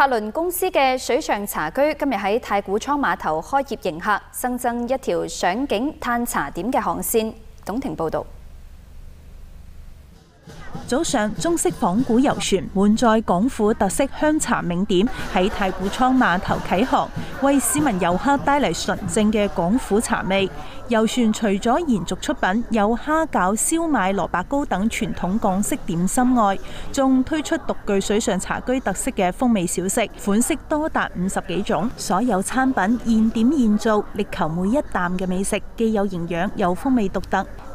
柏伦公司嘅水上茶居今日喺太古仓码头开业迎客，新增一条赏景探茶点嘅航线。董婷报道。早上，中式仿古游船满载港府特色香茶名点喺太古仓码头启航。为市民游客带嚟纯正嘅广府茶味，游船除咗延续出品有虾饺、烧卖、萝卜糕等传统港式点心外，仲推出独具水上茶居特色嘅风味小食，款式多达五十几种。所有餐品现点现做，力求每一啖嘅美食既有营养又风味独特。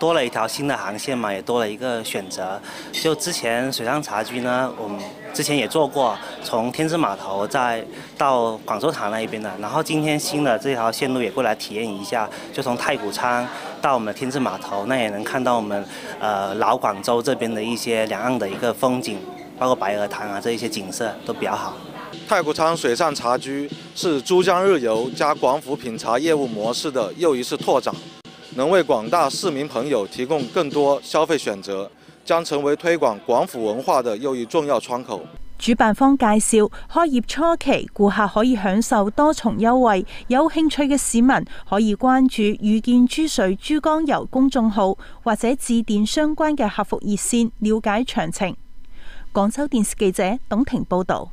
多了一条新的航线嘛，也多了一个选择。就之前水上茶居呢，我们之前也做过，从天字码头再到广州塔那一边的。然后今天新的这条线路也过来体验一下，就从太古仓到我们天字码头，那也能看到我们呃老广州这边的一些两岸的一个风景，包括白鹅潭啊这一些景色都比较好。太古仓水上茶居是珠江日游加广府品茶业务模式的又一次拓展。能为广大市民朋友提供更多消费选择，将成为推广广府文化的又一重要窗口。主办方介绍，开业初期顾客可以享受多重优惠，有兴趣嘅市民可以关注“遇见珠水珠江游”公众号或者致电相关嘅客服热线了解详情。广州电视记者董婷报道。